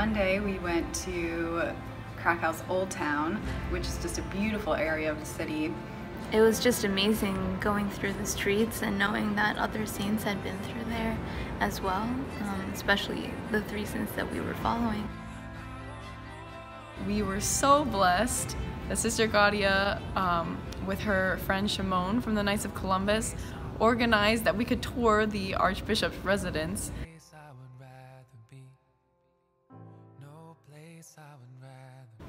Monday we went to Krakow's Old Town, which is just a beautiful area of the city. It was just amazing going through the streets and knowing that other saints had been through there as well, um, especially the three saints that we were following. We were so blessed that Sister Gaudia, um, with her friend Shimon from the Knights of Columbus, organized that we could tour the Archbishop's residence.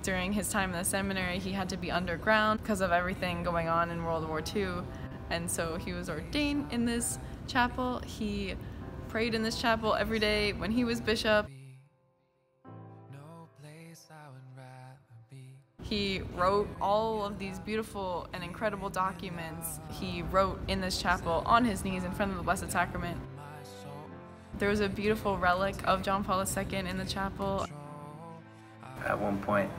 During his time in the seminary, he had to be underground because of everything going on in World War II. And so he was ordained in this chapel. He prayed in this chapel every day when he was bishop. He wrote all of these beautiful and incredible documents. He wrote in this chapel on his knees in front of the Blessed Sacrament. There was a beautiful relic of John Paul II in the chapel. At one point,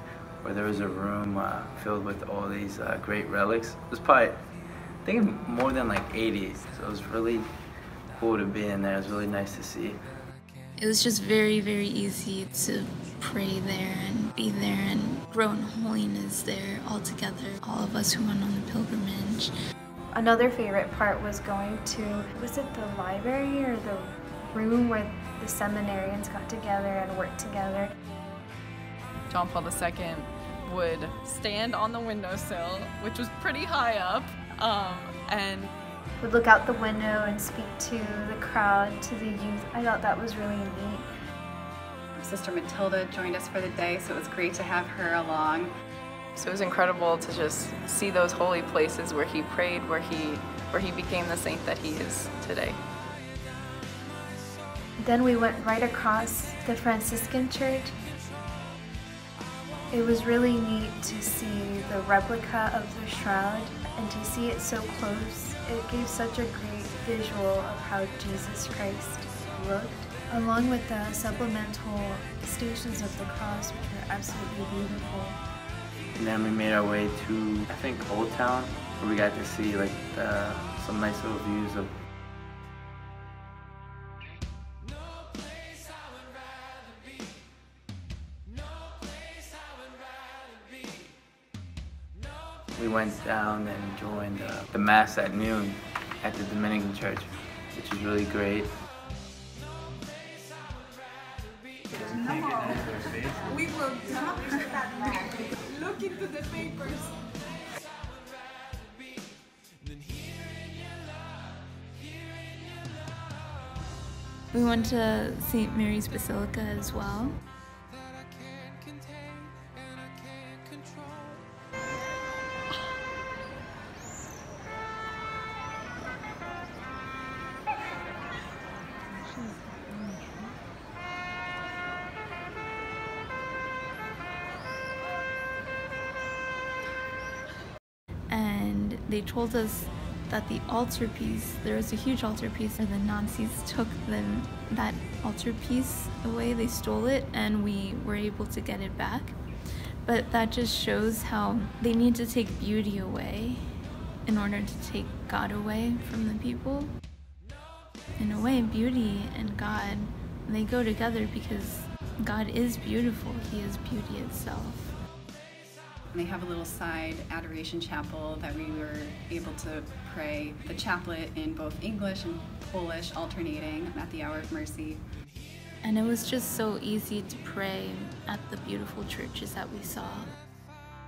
where there was a room uh, filled with all these uh, great relics. It was probably, I think more than like 80s. so it was really cool to be in there. It was really nice to see. It was just very, very easy to pray there and be there and grow in holiness there all together, all of us who went on the pilgrimage. Another favorite part was going to, was it the library or the room where the seminarians got together and worked together? John Paul II would stand on the windowsill, which was pretty high up, um, and would look out the window and speak to the crowd, to the youth. I thought that was really neat. Sister Matilda joined us for the day, so it was great to have her along. So it was incredible to just see those holy places where he prayed, where he where he became the saint that he is today. Then we went right across the Franciscan church. It was really neat to see the replica of the shroud and to see it so close. It gave such a great visual of how Jesus Christ looked along with the supplemental stations of the cross, which were absolutely beautiful. And then we made our way to, I think, Old Town, where we got to see like the, some nice little views of We went down and joined uh, the Mass at noon at the Dominican Church, which is really great. No. We will not look into the papers. We went to St. Mary's Basilica as well. They told us that the altarpiece, there was a huge altarpiece, and the Nazis took them that altarpiece away. They stole it, and we were able to get it back. But that just shows how they need to take beauty away in order to take God away from the people. In a way, beauty and God, they go together because God is beautiful. He is beauty itself. They have a little side adoration chapel that we were able to pray the chaplet in both English and Polish, alternating at the hour of mercy. And it was just so easy to pray at the beautiful churches that we saw.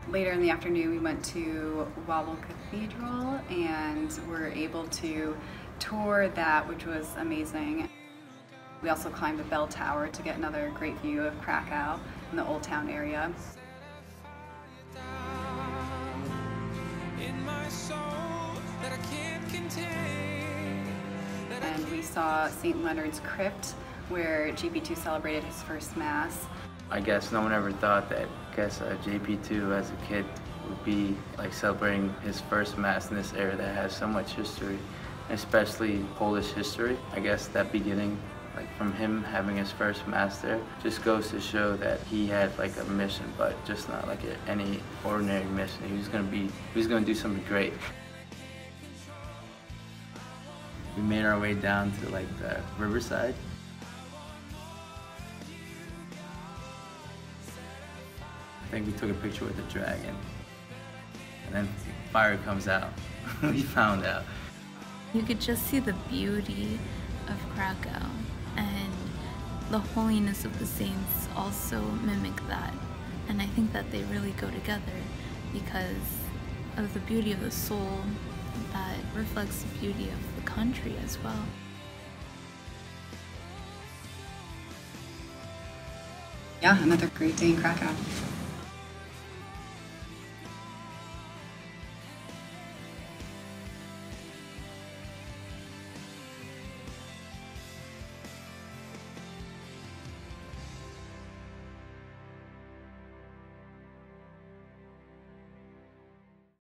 Later in the afternoon, we went to Wawel Cathedral and were able to tour that, which was amazing. We also climbed the bell tower to get another great view of Krakow and the Old Town area. We saw St. Leonard's Crypt, where JP2 celebrated his first Mass. I guess no one ever thought that I guess uh, JP2 as a kid would be like celebrating his first Mass in this era that has so much history, especially Polish history. I guess that beginning like from him having his first Mass there just goes to show that he had like a mission, but just not like any ordinary mission. He was gonna be, he was gonna do something great. We made our way down to like the riverside I think we took a picture with the dragon. And then fire comes out. we found out. You could just see the beauty of Krakow and the holiness of the saints also mimic that. And I think that they really go together because of the beauty of the soul that reflects the beauty of country as well. Yeah, another great day in Krakow.